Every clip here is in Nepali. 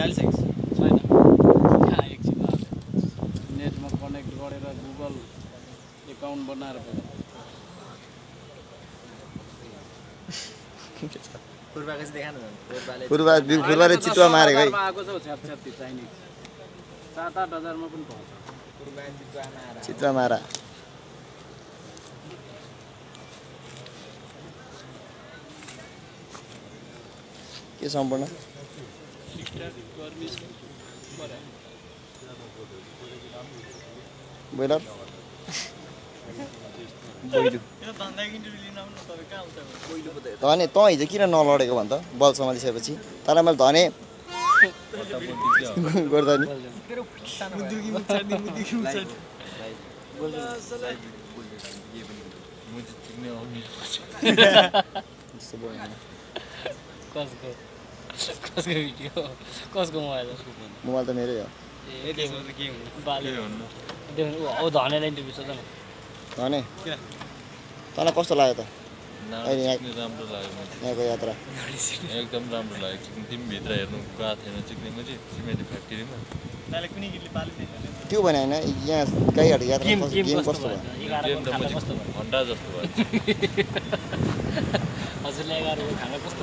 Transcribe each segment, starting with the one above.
क्यालिसकेको छैन। कहाँ एकछिन नेटमा कनेक्ट गरेर गुगल एकाउन्ट बनाएर पूर्वाले पूर्वा पूर्वाले चितुवा मारेको है। छ सात आठ हजारमा पनि पाउँछ। चितुवा मारा। के सम्पूर्ण? ब्रोइलर धने तँ हिजो किन नलडेको भन् त बल सम्हालिसकेपछि तर मैले धने गर्दा नि। कसको कसको भिडियो कसको मोबाइल मोबाइल त मेरै हो ऊ धनेलाई इन्टरभ्यू सोध न धने तँलाई कस्तो लाग्यो त अहिले राम्रो लाग्यो यहाँको यात्रा एकदम राम्रो लाग्यो चिक्न तिमी भित्र हेर्नु गएको थिएन चिक्नेको चाहिँ सिमेन्ट फ्याक्ट्रीमा त्यो भने होइन यहाँ गाईहरू यात्रा गेम कस्तो- भयो? घन्टा जस्तो भयो हजुरले एघारको खाना कस्तो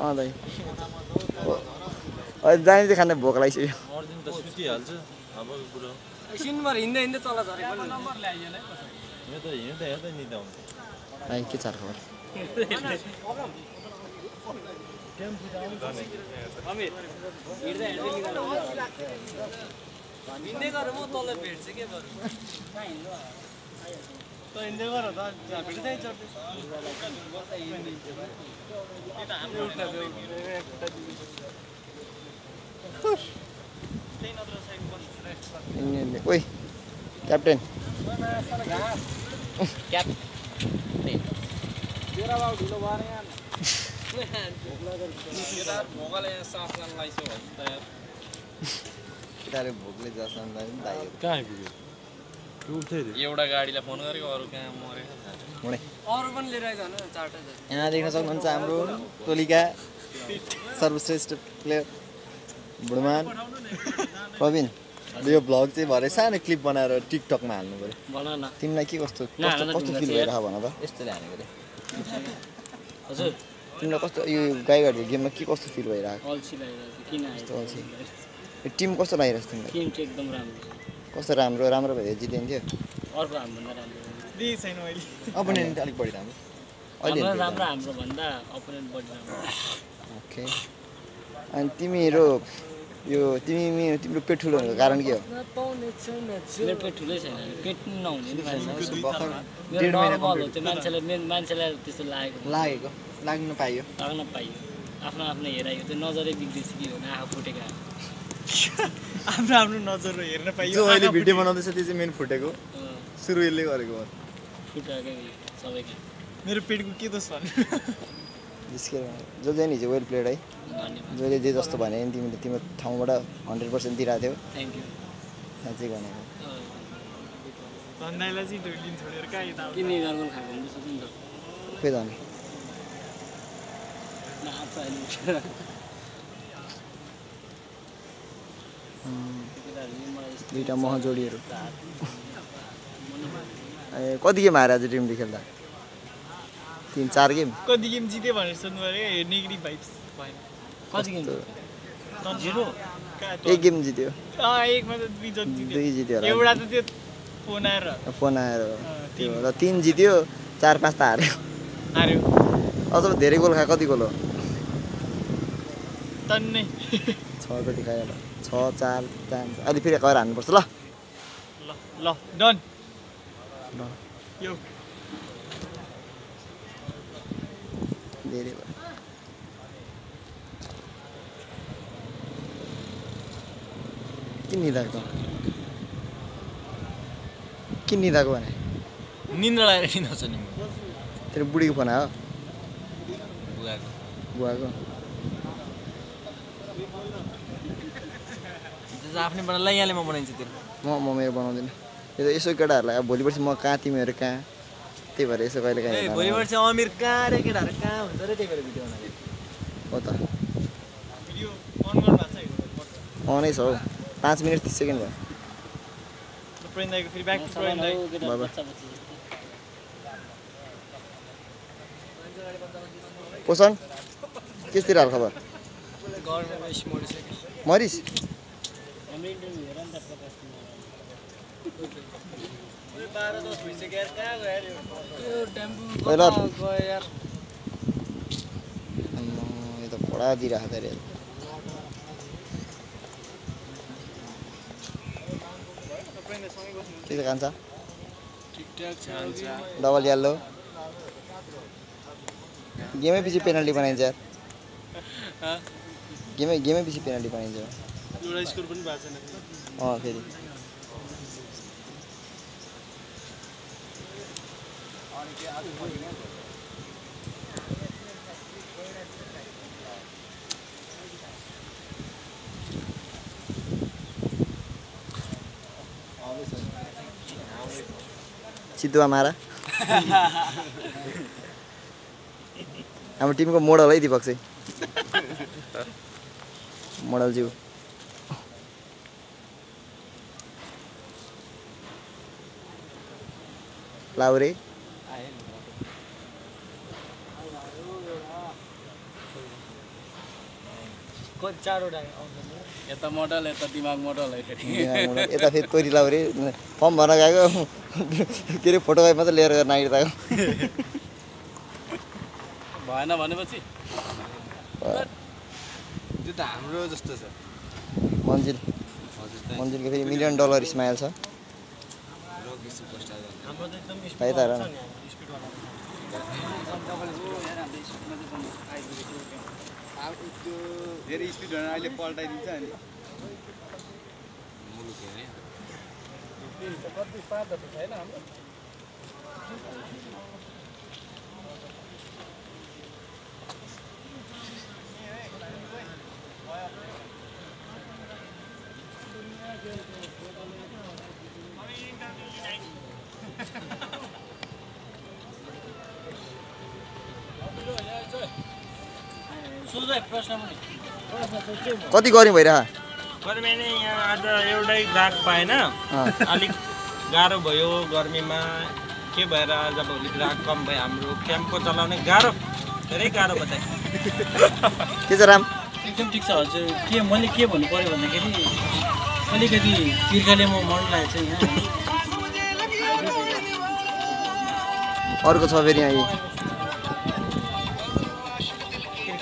अँ दाइ अहिले जाने चाहिँ खाने भोक लागिसक्यो। के छ खबर? हिँड्दै हिँड्दै निकाल्नु हिँड्दै गएर म तल भेट्छु के गर्नु? हिँड्दै गर त भेट्दै ओइ क्याप्टेन क्याप तेरा बाबु ढिलो भएर यहाँ भोगाले सास लान लाइसो केटाहरू भोकले दाइ कहाँ आइपुग्यो एउटा गाडीलाई फोन गरेको अरू कहाँ यहाँ देख्न सक्नुहुन्छ हाम्रो टोलीका सर्वश्रेष्ठ प्लेयर बुढमान प्रवीण। यो भ्लग चाहिँ भरे सानो क्लिप बनाएर टिकटकमा हाल्नु पऱ्यो। तिमीलाई के कस्तो कस्तो फिल भइरहेको भन त। यस्तोले हजुर। तिमीलाई कस्तो यो गाईघाटको गेममा के कस्तो फिल भइरहेको? टिम कस्तो लागिरहेको छ तिमीलाई? एकदम राम्रो। छ कस्तो राम्रो राम्रो भएर जितिन्थ्यो। अर्को हाम्रोभन्दा राम्रो अपोनेन्ट अलिक बढी राम्रो। अहिले हाम्रो राम्रो हाम्रो भन्दा अपोनेन्ट बढी राम्रो। ओके। अनि तिमीहरू यो तिमी तिम्रो पेट ठुलो हुनुको कारण के हो? मेरो पेट ठुलै छैन पेट नहुने मान्छेलाई मान्छेलाई त्यस्तो लागेको लागेको? लाग्न पाइयो। लाग्न पाइयो। आफ्नो आफ्नो हेराइयो। त्यो नजरै बिग्रेछ कि हो आँखा फुटेको। आफ्नो आफ्नो नजर हेर्न पाइयो। जो अहिले भिडियो बनाउँदैछ त्यो चाहिँ मेन फुटेको। सुरु यसले गरेको हो। सबैको मेरो पेटको के दोष भन्नु जो चाहिँ हिजो वेल प्लेड है। जसले जे जस्तो भने नि तिमीले तिम्रो ठाउँबाट हन्ड्रेड पर्सेन्ट दिइरहेको थियौ। थ्याङ्क यू साँच्चै भनेको। भन्दालाई चाहिँ छोडेर कहाँ यता? किन्ने खाएको हुन्छ नि त। खोइ दुइटा मह जोडीहरू ए कति गेम हारे आज टिमले खेल्दा? तिन चार गेम? कति गेम जित्यो भनेर सोध्नु पऱ्यो नेगेटिभ भाइब्स भएन। कति गेम जिरो। एक गेम जित्यो। एकमा त दुई दुई जित्यो। एउटा त त्यो फोन आएर। फोन आएर। त्यो तिन। र तिन जित्यो चार पाँच त हार्यो। हार्यो। अझ धेरै गोल खायो कति गोल हो? टन्नै छ जति खायो होला। छ चार पाँच अहिले फेरि गएर हान्नुपर्छ ल ल डन ल यो धेरै भयो किन निदाएको किन निदाएको भने निन्द्रा लागेर किन छ नि तेरो बुढीको फोन आयो बुवाको बुवाको त्यो आफ्नै बनाएर यहाँले म बनाइन्छ त्यो। म म मेरो बनाउँदिनँ। यो त यसो केटाहरूलाई अब भोलि पर्सि म कहाँ तिमीहरू कहाँ? त्यही भएर यसो कहिले काहीँ भोलि पर्सि अमिर कहाँ रे? केटाहरू कहाँ हुन्छ रे त्यही भएर भिडियो हो त। भिडियो अन छ है अनै छ हौ। पाँच मिनट तिस सेकेन्ड भयो। प्रवीण दाईको फेरि ब्याक टु बाह्र दस भइसक्यो कहाँ गयो यार यो? त्यो टेम्पो पहिला- कता गयो यार आम्मा, यो त पढा दिइरहेको त अरे के। डबल यल्लो गेमै पछि पेनल्टी बनाइन्छ यार हँ? गेमै गेमै पछि पेनल्टी बनाइन्छ एउटा स्कोर पनि भएको छैन। अँ फेरि। चितुवा मारा। हाम्रो टिमको मोडल है दिपक चाहिँ। मोडल ज्यू लाउरे यता मोडल यता दिमाग मोडल है फेरि। मोडल यता फेरि तोरी लाउरे फर्म भर्न गएको? के अरे फोटो मात्रै लिएर गएको भएन भनेपछि। त्यो त हाम्रो जस्तो छ। मन्जिल। मन्जिलको फेरि मिलियन डलर स्माइल छ। न। स्पिडवाला धेरै स्पिड भनेर अहिले पल्टाइदिन्छ अनि कति गऱ्यौँ भइरह गर्मी नै यहाँ आज एउटै ग्राहक पाएन। अलिक गाह्रो भयो गर्मीमा। के भएर आज भोलि ग्राहक कम भयो हाम्रो क्याम्पको चलाउने गाह्रो। धेरै गाह्रो बताए। के छ राम? एकदम ठिक छ हजुर। के मैले के भन्नु पऱ्यो भन्दाखेरि अलिकति तिर्खाले म मन लागेको छ यहाँ। अर्को छ फेरि यहाँ।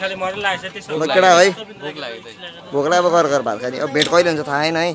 केटा है। भोक लाग्यो त भोकला अब घर घर भात खाने अब भेट कहिले हुन्छ थाहा छैन है